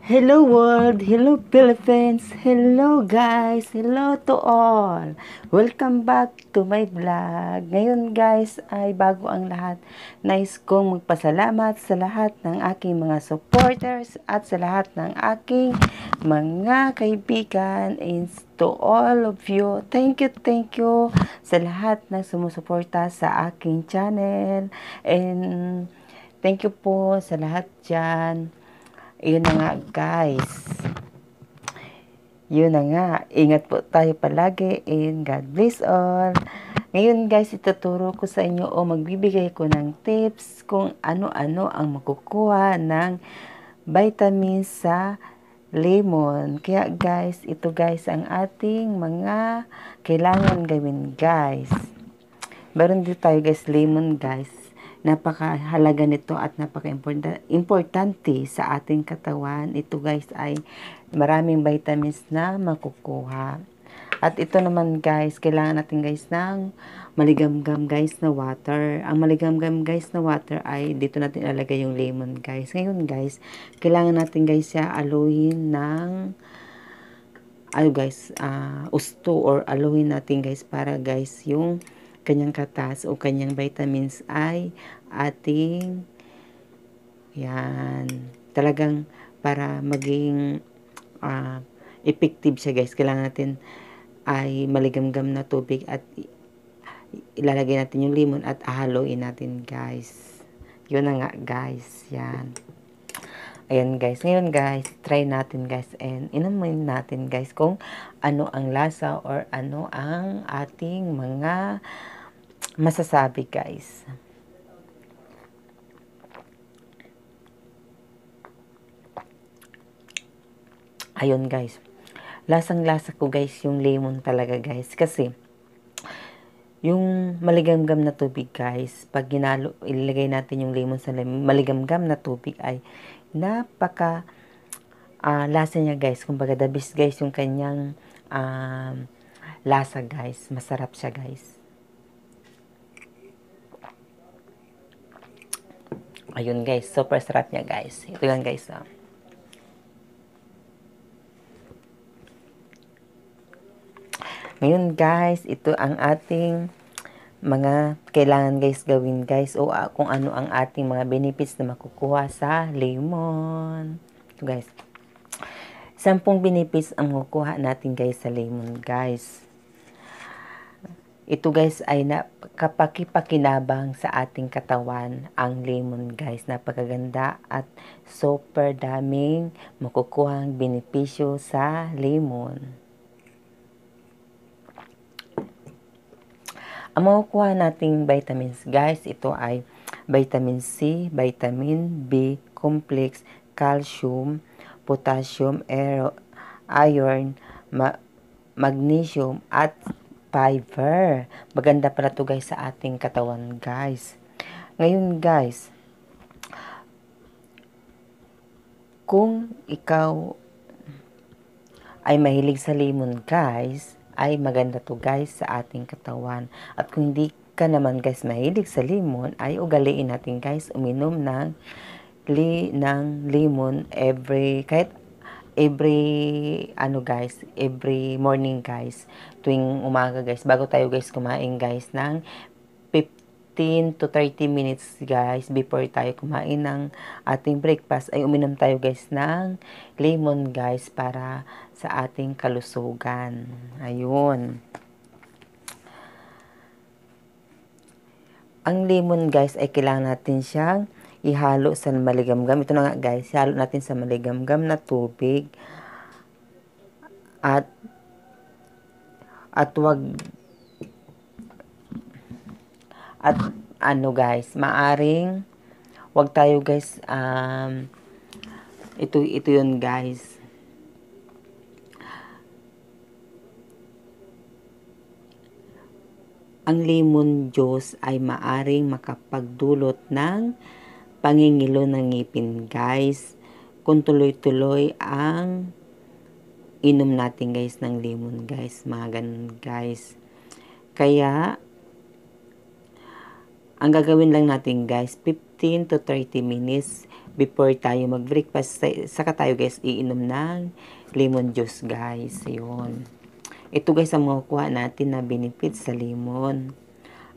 Hello world, hello Philippines, hello guys, hello to all. Welcome back to my vlog. Ngayon guys ay bago ang lahat, nais kong magpasalamat sa lahat ng aking mga supporters at sa lahat ng aking mga kaibigan and to all of you. Thank you, thank you sa lahat ng sumusuporta sa aking channel and thank you po sa lahat dyan yun na nga guys. Yun na nga. Ingat po tayo palagi and God bless all. Ngayon guys, ituturo ko sa inyo o magbibigay ko ng tips kung ano-ano ang makukuha ng vitamins sa lemon. Kaya guys, ito guys ang ating mga kailangan gawin guys. Meron dito tayo guys, lemon guys napakahalaga nito at napaka-importante sa ating katawan. Ito guys ay maraming vitamins na makukuha. At ito naman guys, kailangan natin guys ng maligamgam guys na water. Ang maligamgam guys na water ay dito natin ilagay yung lemon guys. Ngayon guys, kailangan natin guys siya aluhin ng ano guys, uh, usto or aluhin natin guys para guys yung kanyang katas o kanyang vitamins ay ating yan. Talagang para maging uh, effective siya guys. Kailangan natin ay maligamgam na tubig at ilalagay natin yung lemon at ahaloin natin guys. Yun na nga guys. Yan. Ayan guys, ngayon guys, try natin guys and inamin natin guys kung ano ang lasa or ano ang ating mga masasabi guys. Ayun guys, lasang lasa ko guys yung lemon talaga guys kasi yung maligamgam na tubig guys, pag ginalo, ilagay natin yung lemon sa maligamgam na tubig ay napaka uh, lasa niya guys. Kumbaga the best guys yung kanyang uh, lasa guys. Masarap siya guys. Ayun guys, super sarap niya guys. Ito yan guys. Oh. Ngayon guys, ito ang ating mga kailangan guys gawin guys o uh, kung ano ang ating mga benefits na makukuha sa lemon. Ito guys. Sampung benefits ang makukuha natin guys sa lemon guys. Ito guys ay kapakipakinabang sa ating katawan ang lemon guys. Napakaganda at super daming makukuha ang benepisyo sa lemon. Ang makukuha nating vitamins guys, ito ay vitamin C, vitamin B complex, calcium, potassium, iron, ma magnesium at fiber. Maganda pala to guys sa ating katawan guys. Ngayon guys, kung ikaw ay mahilig sa lemon guys, ay maganda to guys sa ating katawan. At kung hindi ka naman guys mahilig sa lemon, ay ugaliin natin guys uminom ng li ng lemon every kahit every ano guys, every morning guys, tuwing umaga guys, bago tayo guys kumain guys ng 15 to 30 minutes guys before tayo kumain ng ating breakfast ay uminom tayo guys ng lemon guys para sa ating kalusugan. Ayun. Ang lemon guys ay kailangan natin siyang ihalo sa maligamgam. Ito na nga guys, ihalo natin sa maligamgam na tubig at at wag at ano guys, maaring wag tayo guys um ito ito 'yun guys. Ang lemon juice ay maaring makapagdulot ng pangingilo ng ngipin guys. Kung tuloy-tuloy ang inom natin guys ng lemon guys, mga ganun guys. Kaya ang gagawin lang natin guys, 15 to 30 minutes before tayo mag-breakfast. Saka tayo guys, iinom ng lemon juice guys. Ayun. Ito guys ang makukuha natin na benefits sa lemon.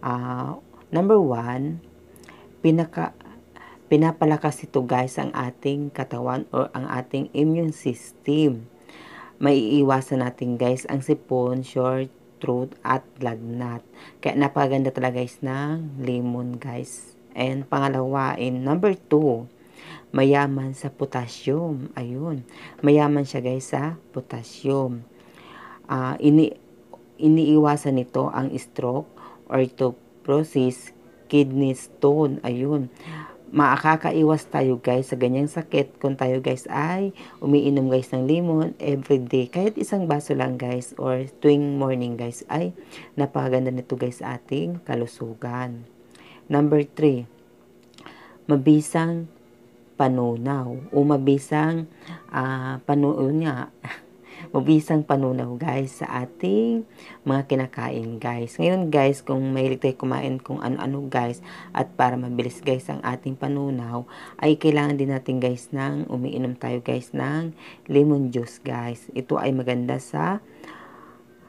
Uh, number one, pinaka pinapalakas ito guys ang ating katawan or ang ating immune system. Maiiwasan natin guys ang sipon, short throat at lagnat. Kaya napakaganda talaga guys ng lemon guys. And pangalawa, in number 2, mayaman sa potassium. Ayun. Mayaman siya guys sa potassium. Uh, ini iniiwasan nito ang stroke, orthoprosis, kidney stone. Ayun makakaiwas tayo guys sa ganyang sakit kung tayo guys ay umiinom guys ng lemon every day. Kahit isang baso lang guys or tuwing morning guys ay napakaganda nito guys sa ating kalusugan. Number 3, mabisang panunaw o mabisang uh, panunaw niya mabisang panunaw guys sa ating mga kinakain guys. Ngayon guys, kung mahilig tayo kumain kung ano-ano guys at para mabilis guys ang ating panunaw ay kailangan din natin guys ng umiinom tayo guys ng lemon juice guys. Ito ay maganda sa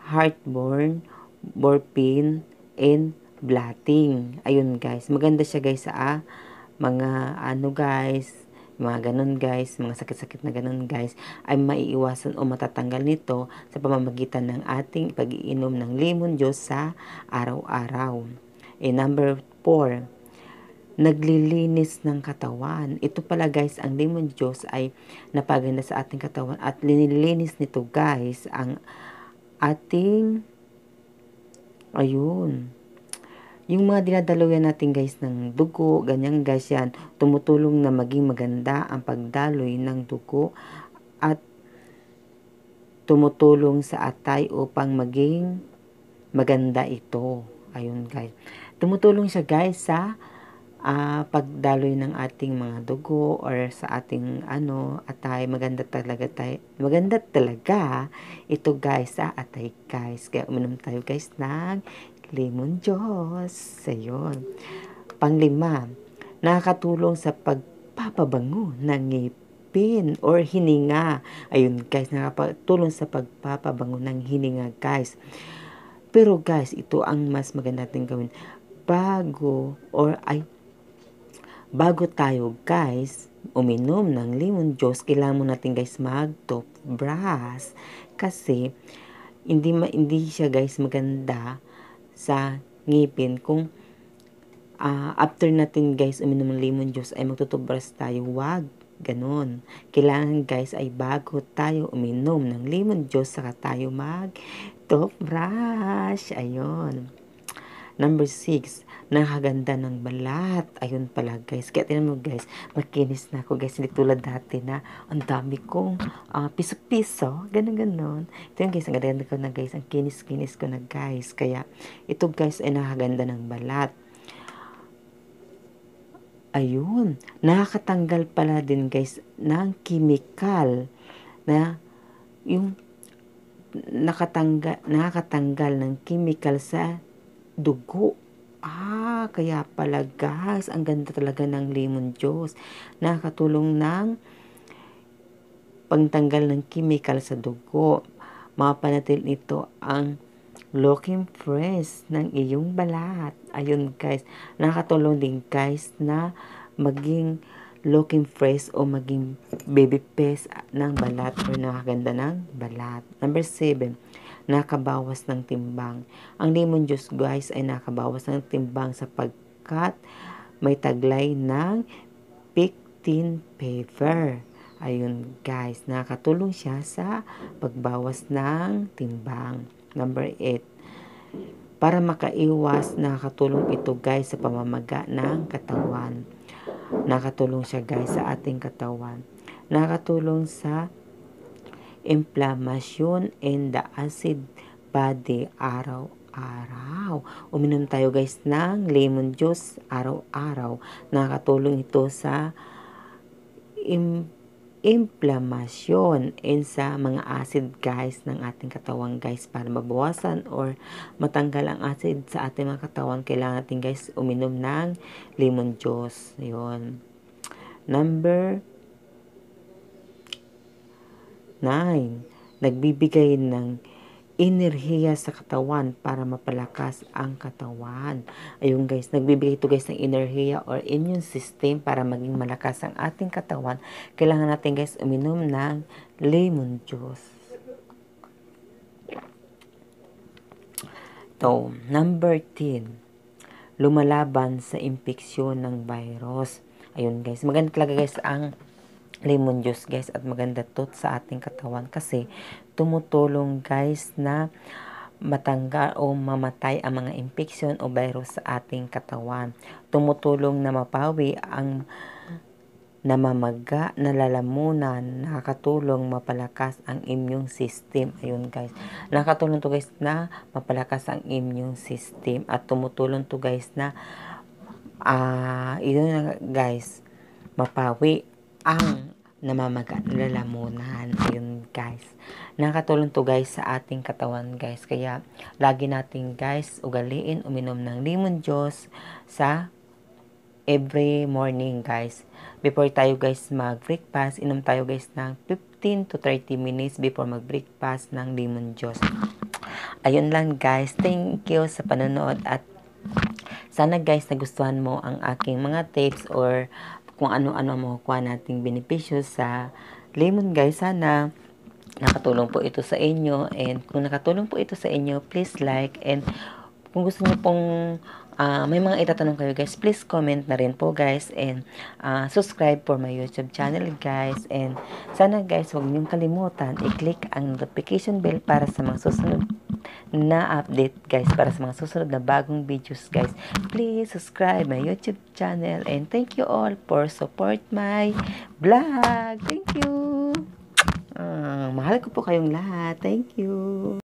heartburn, borpin, and blotting. Ayun guys, maganda siya guys sa ah, mga ano guys, mga ganun guys, mga sakit-sakit na ganun guys, ay maiiwasan o matatanggal nito sa pamamagitan ng ating pag-iinom ng lemon juice sa araw-araw. E number 4, naglilinis ng katawan. Ito pala guys, ang lemon juice ay napaganda sa ating katawan at linilinis nito guys ang ating ayun, yung mga dinadaluyan natin guys ng dugo, ganyan guys yan, tumutulong na maging maganda ang pagdaloy ng dugo at tumutulong sa atay upang maging maganda ito. Ayun guys. Tumutulong siya guys sa uh, pagdaloy ng ating mga dugo or sa ating ano atay maganda talaga tayo maganda talaga ito guys sa atay guys kaya uminom tayo guys ng lemon juice. Ayun. Panglima, nakakatulong sa pagpapabango ng ngipin or hininga. Ayun guys, nakakatulong sa pagpapabango ng hininga guys. Pero guys, ito ang mas maganda natin gawin bago or ay bago tayo guys uminom ng lemon juice, kailangan mo natin guys mag-toothbrush kasi hindi ma, hindi siya guys maganda sa ngipin kung uh, after natin guys uminom ng lemon juice ay magtutubras tayo. Wag. Ganon. Kailangan guys ay bago tayo uminom ng lemon juice saka tayo mag toothbrush ayun. Number 6 nakaganda ng balat. Ayun pala guys. Kaya tinan mo guys, makinis na ako guys. Hindi tulad dati na ang dami kong uh, piso-piso. Ganon-ganon. Ito yung guys, ang ganda ko na guys. Ang kinis-kinis ko na guys. Kaya ito guys ay nakaganda ng balat. Ayun. Nakakatanggal pala din guys ng chemical na yung nakatanggal, nakakatanggal ng chemical sa dugo Ah, kaya pala guys, ang ganda talaga ng lemon juice. Nakakatulong ng pagtanggal ng chemical sa dugo. Mapanatil nito ang looking fresh ng iyong balat. Ayun guys, nakakatulong din guys na maging looking fresh o maging baby face ng balat or nakaganda ng balat. Number 7 nakabawas ng timbang. Ang lemon juice guys ay nakabawas ng timbang sapagkat may taglay ng pectin paper. Ayun guys, nakatulong siya sa pagbawas ng timbang. Number 8. Para makaiwas, nakatulong ito guys sa pamamaga ng katawan. Nakatulong siya guys sa ating katawan. Nakatulong sa inflammation and the acid body araw-araw. Uminom tayo guys ng lemon juice araw-araw. Nakakatulong ito sa im inflammation and sa mga acid guys ng ating katawan guys para mabawasan or matanggal ang acid sa ating mga katawan kailangan natin guys uminom ng lemon juice yun number 9 nagbibigay ng enerhiya sa katawan para mapalakas ang katawan. Ayun guys, nagbibigay ito guys ng enerhiya or immune system para maging malakas ang ating katawan. Kailangan natin guys uminom ng lemon juice. To, number 10. Lumalaban sa impeksyon ng virus. Ayun guys, maganda talaga guys ang lemon juice guys at maganda to sa ating katawan kasi tumutulong guys na matanggal o mamatay ang mga infection o virus sa ating katawan. Tumutulong na mapawi ang namamaga, nalalamunan, nakakatulong mapalakas ang immune system. Ayun guys. Nakakatulong to guys na mapalakas ang immune system at tumutulong to guys na ah uh, yun guys mapawi ang namamaga, nalalamunan. Ayun, guys. Nakatulong to, guys, sa ating katawan, guys. Kaya, lagi natin, guys, ugaliin, uminom ng lemon juice sa every morning, guys. Before tayo, guys, mag-breakfast, inom tayo, guys, ng 15 to 30 minutes before mag-breakfast ng lemon juice. Ayun lang, guys. Thank you sa panonood at sana, guys, nagustuhan mo ang aking mga tips or kung ano-ano makukuha nating benepisyo sa lemon guys. Sana nakatulong po ito sa inyo. And kung nakatulong po ito sa inyo, please like. And kung gusto niyo pong uh, may mga itatanong kayo guys, please comment na rin po guys. And uh, subscribe for my YouTube channel guys. And sana guys huwag niyong kalimutan i-click ang notification bell para sa mga susunod na update guys para sa mga susunod na bagong videos guys. Please subscribe my YouTube channel and thank you all for support my vlog. Thank you. Uh, mahal ko po kayong lahat. Thank you.